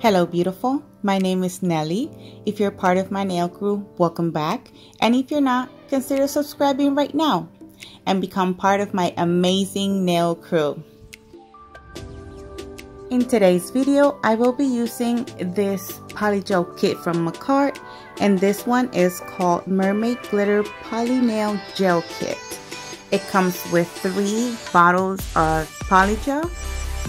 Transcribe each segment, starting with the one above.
Hello, beautiful. My name is Nelly. If you're part of my nail crew, welcome back. And if you're not, consider subscribing right now and become part of my amazing nail crew. In today's video, I will be using this polygel kit from Makartt and this one is called Mermaid Glitter Poly Nail Gel Kit. It comes with three bottles of polygel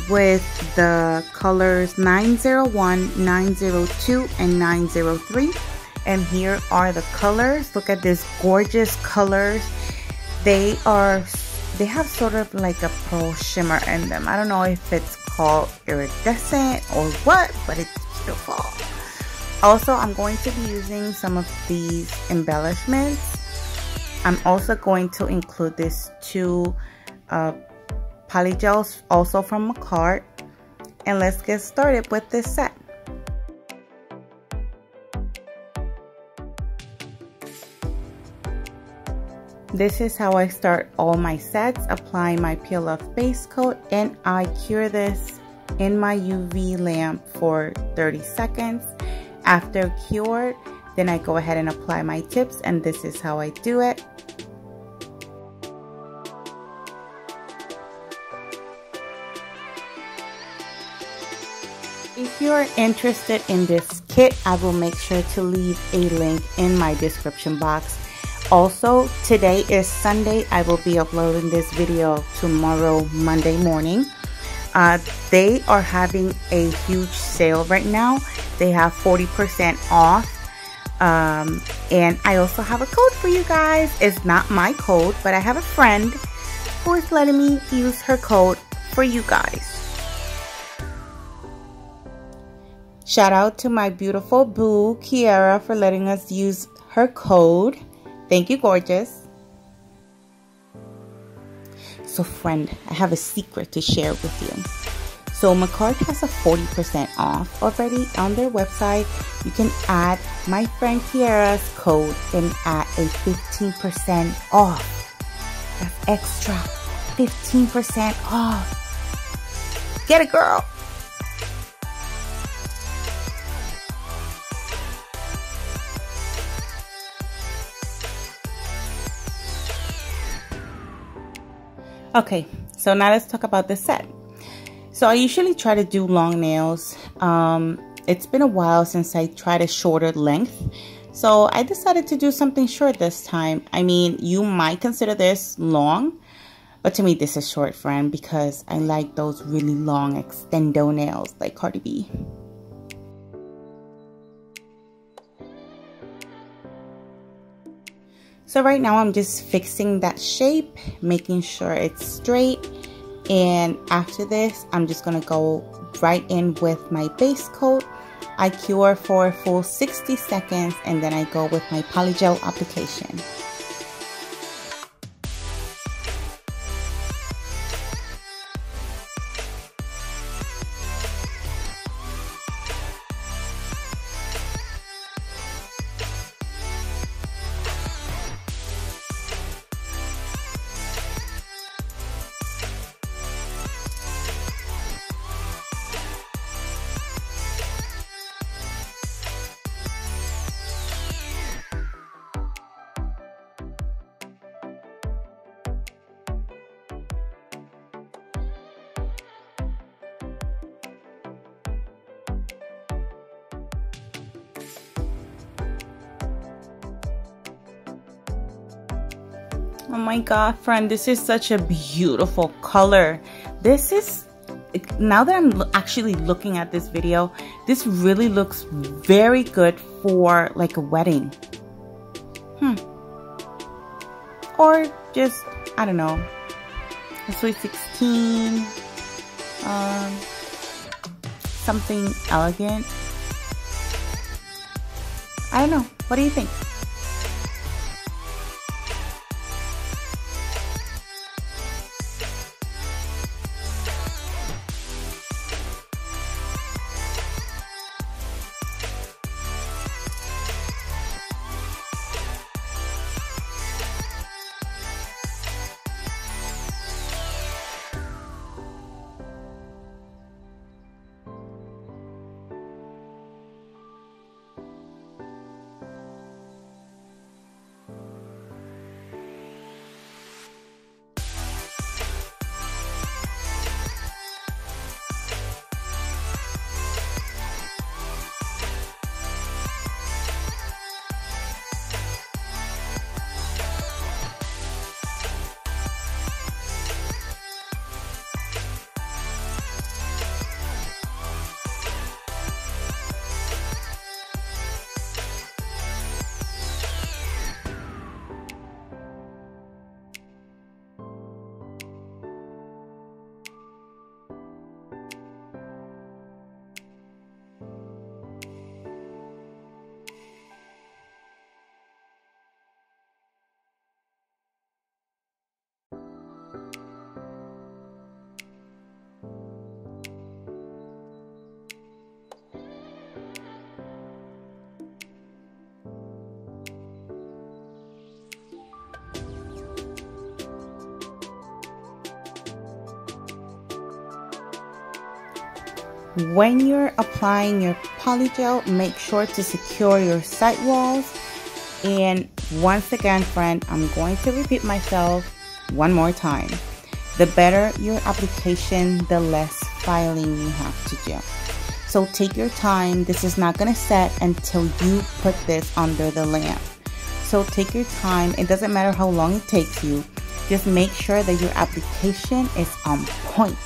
with the colors 901, 902, and 903. And here are the colors. Look at these gorgeous colors. They are, they have sort of like a pearl shimmer in them. I don't know if it's called iridescent or what, but it's beautiful. Also, I'm going to be using some of these embellishments. I'm also going to include these two uh, polygels also from Makartt. And let's get started with this set. This is how I start all my sets, apply my peel off base coat and I cure this in my UV lamp for 30 seconds. After cured, then I go ahead and apply my tips and this is how I do it. If you are interested in this kit, I will make sure to leave a link in my description box. Also, today is Sunday. I will be uploading this video tomorrow, Monday morning. Uh, they are having a huge sale right now. They have 40% off. Um, and I also have a code for you guys. It's not my code, but I have a friend who is letting me use her code for you guys. Shout out to my beautiful boo, Kiara, for letting us use her code. Thank you, gorgeous. So, friend, I have a secret to share with you. So, Makartt has a 40% off already on their website. You can add my friend Kiara's code and add a 15% off. That's extra 15% off. Get it, girl. Okay, so now let's talk about the set. So I usually try to do long nails. Um, it's been a while since I tried a shorter length. So I decided to do something short this time. I mean, you might consider this long, but to me this is short, friend, because I like those really long extendo nails like Cardi B. So right now I'm just fixing that shape, making sure it's straight. And after this, I'm just gonna go right in with my base coat. I cure for a full 60 seconds and then I go with my polygel application. Oh my god, friend, this is such a beautiful color. This is, now that I'm actually looking at this video, this really looks very good for like a wedding. Hmm. Or just, I don't know, a sweet 16, um, something elegant. I don't know. What do you think? When you're applying your polygel, make sure to secure your side walls. And once again, friend, I'm going to repeat myself one more time. The better your application, the less filing you have to do. So take your time. This is not going to set until you put this under the lamp. So take your time. It doesn't matter how long it takes you. Just make sure that your application is on point.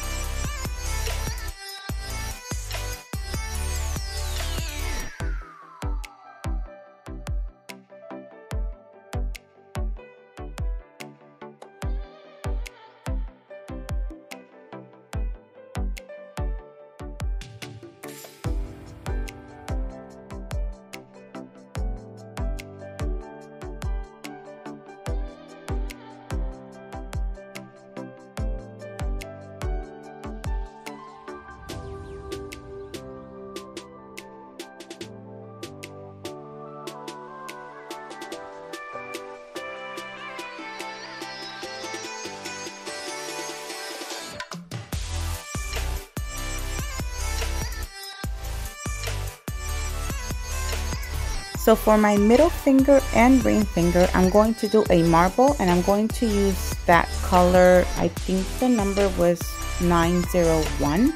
So for my middle finger and ring finger, I'm going to do a marble and I'm going to use that color. I think the number was 901.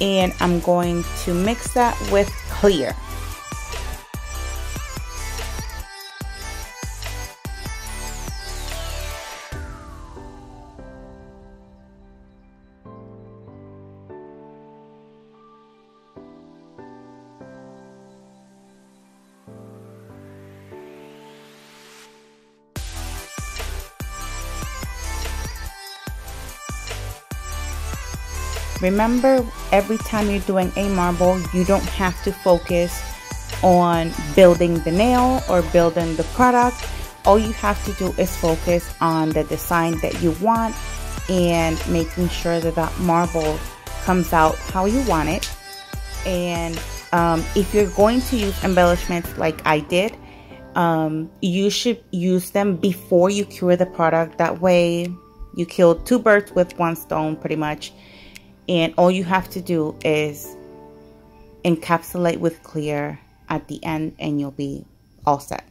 And I'm going to mix that with clear. Remember, every time you're doing a marble, you don't have to focus on building the nail or building the product. All you have to do is focus on the design that you want and making sure that that marble comes out how you want it. And um, if you're going to use embellishments like I did, um, you should use them before you cure the product. That way, you kill two birds with one stone pretty much and all you have to do is encapsulate with clear at the end and you'll be all set.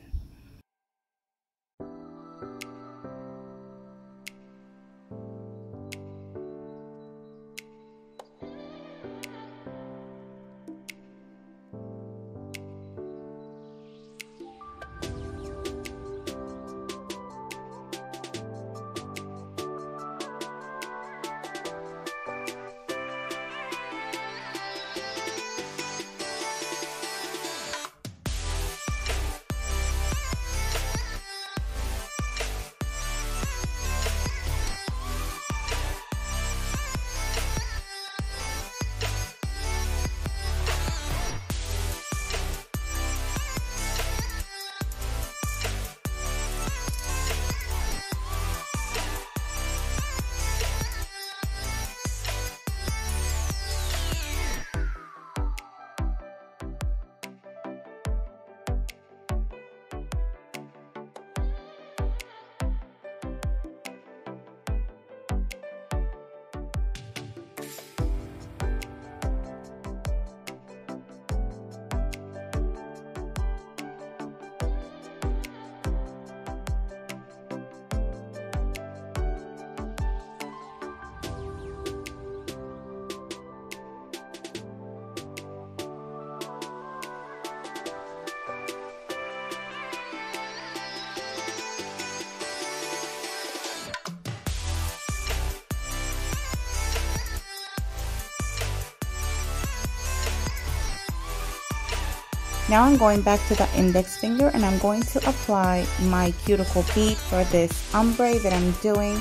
Now I'm going back to the index finger and I'm going to apply my cuticle bead for this ombre that I'm doing.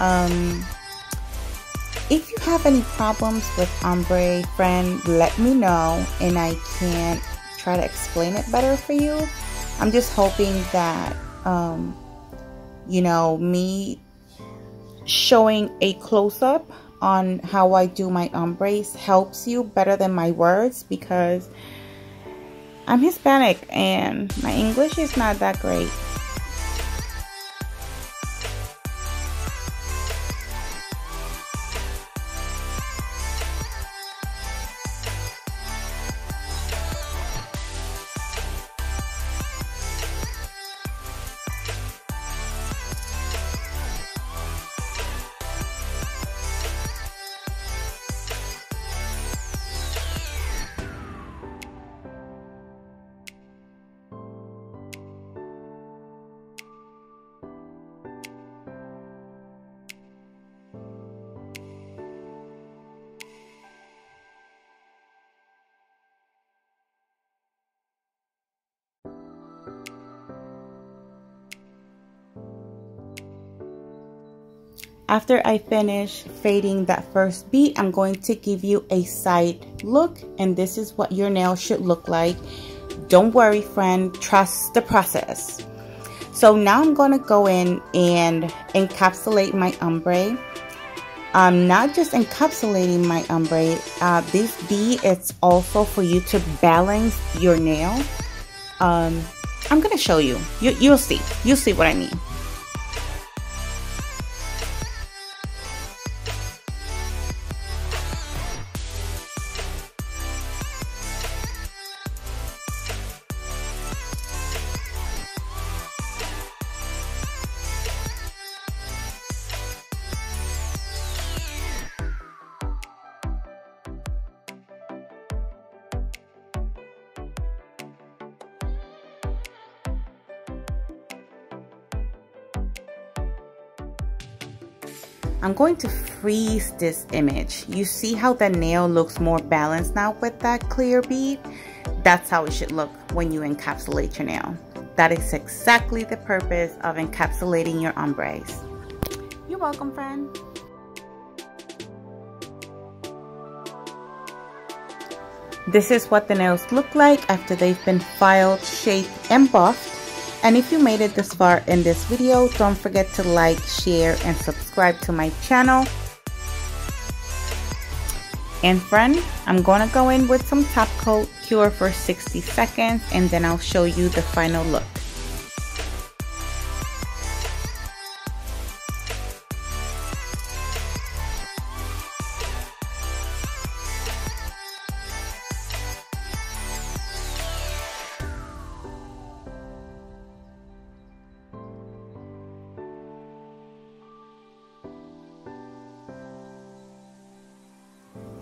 Um, if you have any problems with ombre, friend, let me know and I can try to explain it better for you. I'm just hoping that, um, you know, me showing a close-up on how I do my ombres helps you better than my words because I'm Hispanic and my English is not that great. After I finish fading that first bead, I'm going to give you a side look and this is what your nail should look like. Don't worry friend, trust the process. So now I'm going to go in and encapsulate my ombre. I'm not just encapsulating my ombre, uh, this bead is also for you to balance your nail. Um, I'm going to show you. you. You'll see. You'll see what I mean. I'm going to freeze this image. You see how the nail looks more balanced now with that clear bead? That's how it should look when you encapsulate your nail. That is exactly the purpose of encapsulating your ombres. You're welcome, friend. This is what the nails look like after they've been filed, shaped, and buffed. And if you made it this far in this video, don't forget to like, share, and subscribe to my channel. And friend, I'm gonna go in with some top coat, cure for 60 seconds, and then I'll show you the final look.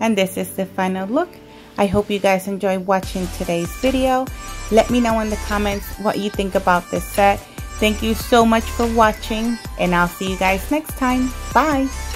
And this is the final look. I hope you guys enjoy watching today's video. Let me know in the comments what you think about this set. Thank you so much for watching and I'll see you guys next time. Bye!